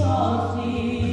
softly.